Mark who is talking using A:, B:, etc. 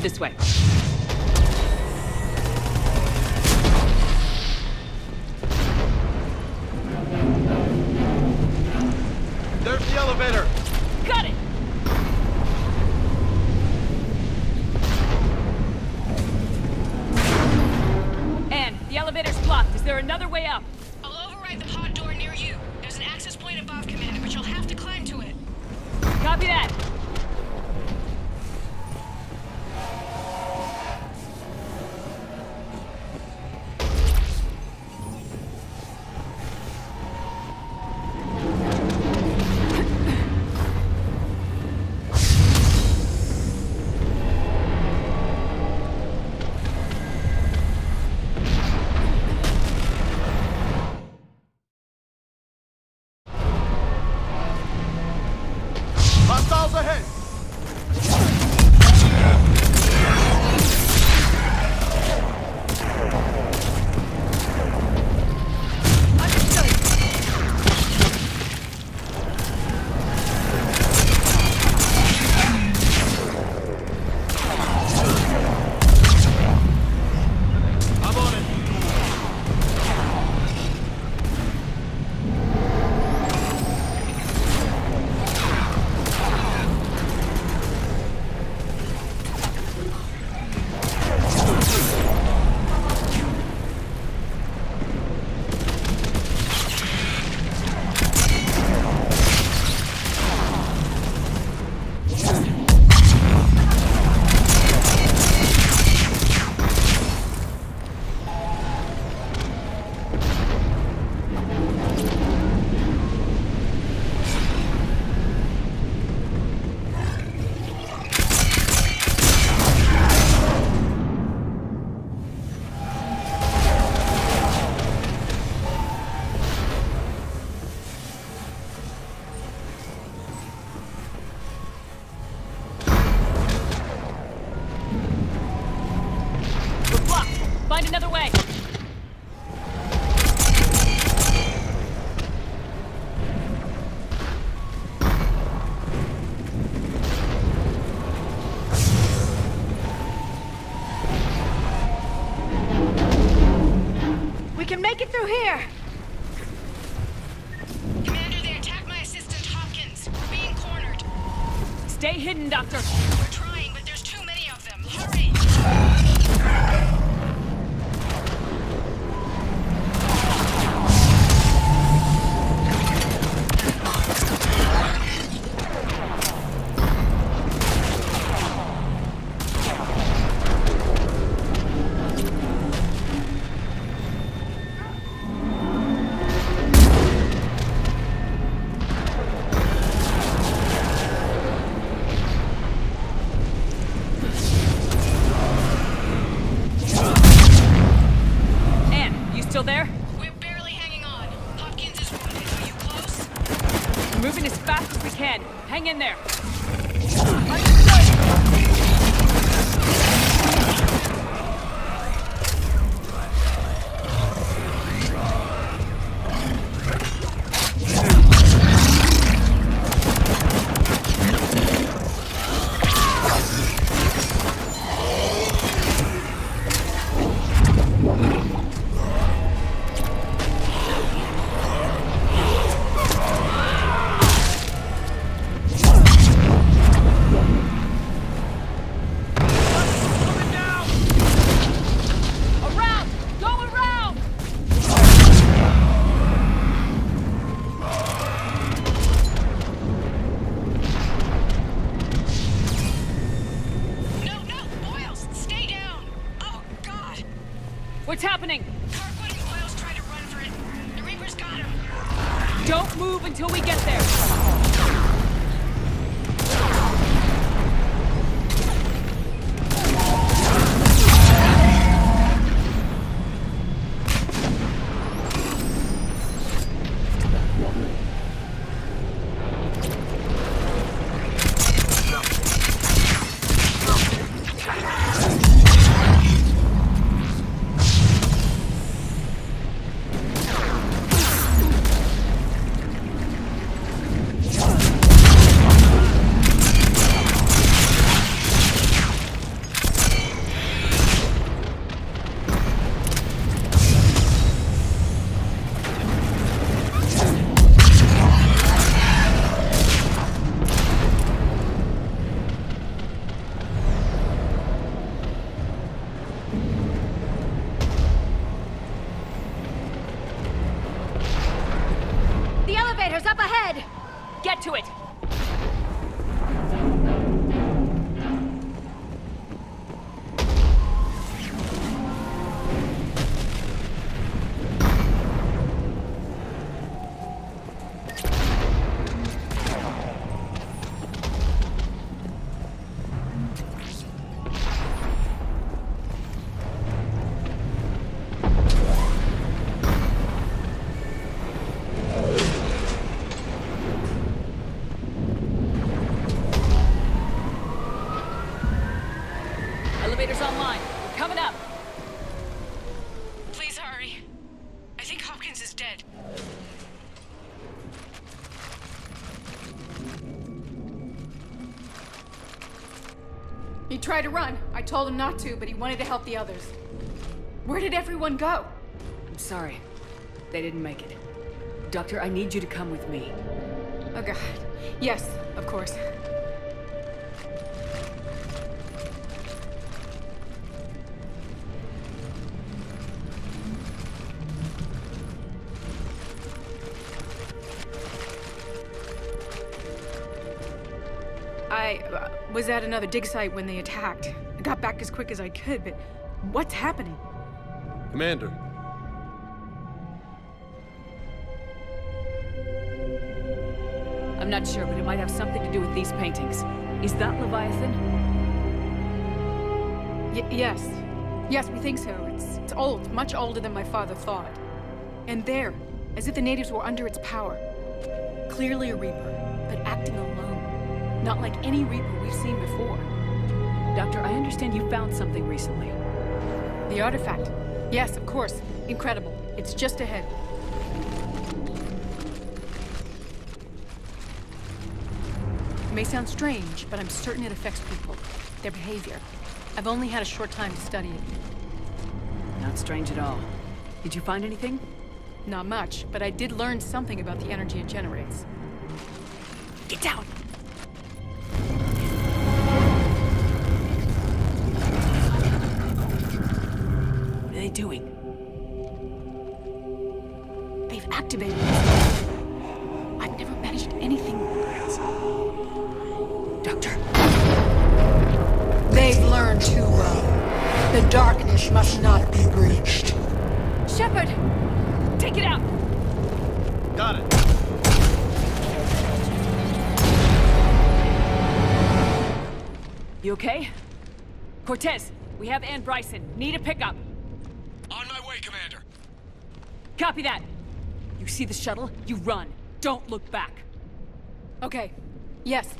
A: This way.
B: There's the elevator.
A: Got it! Ann, the elevator's blocked. Is there another way up?
C: I'll override the pod door near you. There's an access point above, Commander, but you'll have to climb to it.
A: Copy that.
D: Can make it through here.
C: Commander, they attacked my assistant Hopkins. We're being cornered.
A: Stay hidden, Doctor. Hang in there. What's happening?
C: Kirkwood and Boyles tried to run for it. The Reapers got him.
A: Don't move until we get there.
C: Dead.
D: He tried to run. I told him not to, but he wanted to help the others. Where did everyone go?
A: I'm sorry. They didn't make it. Doctor, I need you to come with me.
D: Oh god. Yes, of course. I uh, was at another dig site when they attacked. I got back as quick as I could, but what's happening?
B: Commander.
A: I'm not sure, but it might have something to do with these paintings. Is that Leviathan?
D: Y yes. Yes, we think so. It's, it's old, much older than my father thought. And there, as if the natives were under its power. Clearly a Reaper, but acting alone. Not like any Reaper we've seen before.
A: Doctor, I understand you found something recently.
D: The artifact. Yes, of course. Incredible. It's just ahead. It may sound strange, but I'm certain it affects people. Their behavior. I've only had a short time to study it.
A: Not strange at all. Did you find anything?
D: Not much, but I did learn something about the energy it generates. Get down! Activated. I've never managed anything.
A: Doctor,
E: They've learned too well. Uh, the darkness must not be breached.
A: Shepard! Take it out!
B: Got it.
A: You okay? Cortez, we have Ann Bryson. Need a pickup.
F: On my way, Commander.
A: Copy that. You see the shuttle? You run. Don't look back.
D: Okay. Yes,